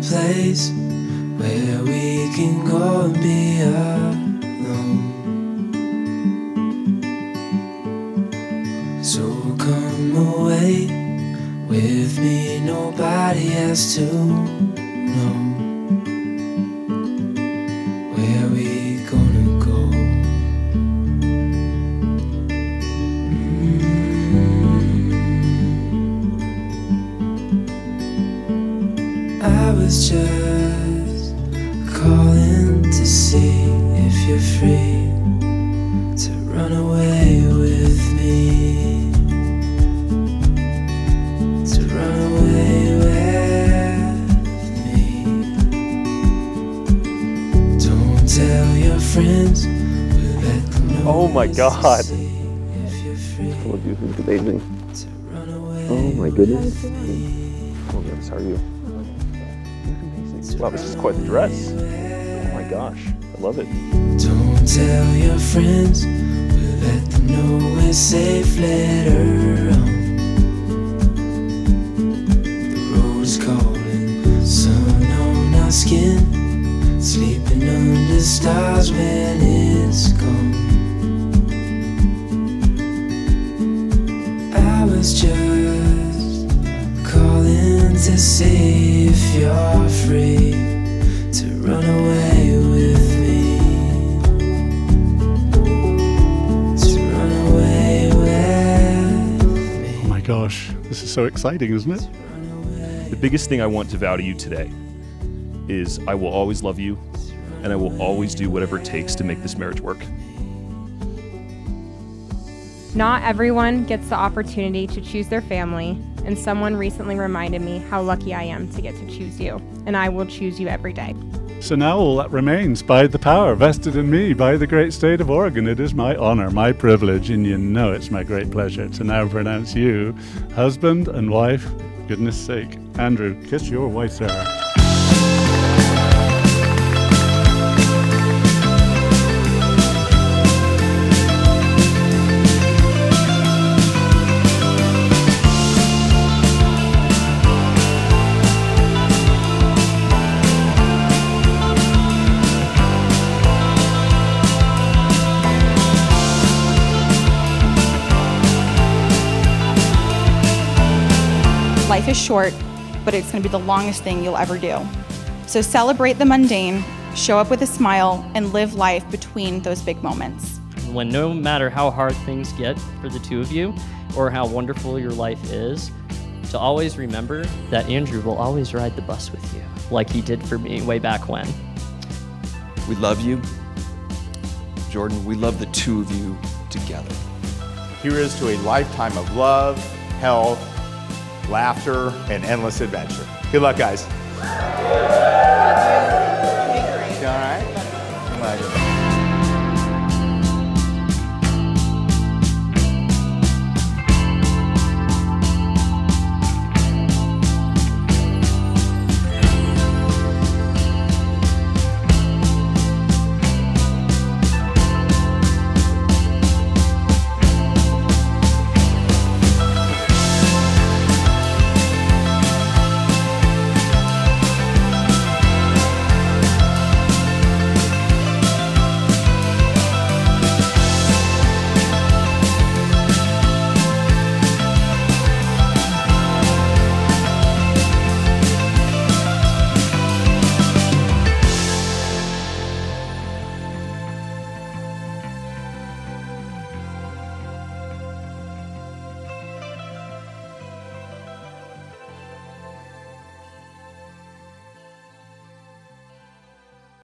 place where we can go and be alone. So come away with me, nobody has to know I was just calling to see if you're free to run away with me. To run away with me. Don't tell your friends. We'll let them know Oh my God. to see you're free I love you. Amazing. to run away Oh my goodness. Oh, goodness, how are you? Amazing. Wow, this is quite the dress. Oh my gosh, I love it. Don't tell your friends, let them know we're safe later on. Skin, sleeping under stars when it's gone. I was just calling to see if you're free to run away with me. To run away with me. Oh my gosh, this is so exciting, isn't it? The biggest thing I want to vow to you today is I will always love you and I will always do whatever it takes to make this marriage work. Not everyone gets the opportunity to choose their family, and someone recently reminded me how lucky I am to get to choose you, and I will choose you every day. So now all that remains, by the power vested in me by the great state of Oregon, it is my honor, my privilege, and you know it's my great pleasure to now pronounce you husband and wife. Goodness sake. Andrew, kiss your wife, Sarah. Life is short, but it's going to be the longest thing you'll ever do. So celebrate the mundane, show up with a smile, and live life between those big moments. when no matter how hard things get for the two of you or how wonderful your life is, to always remember that Andrew will always ride the bus with you, like he did for me way back when. We love you. Jordan, we love the two of you together. Here's to a lifetime of love, health, laughter, and endless adventure. Good luck, guys. All right.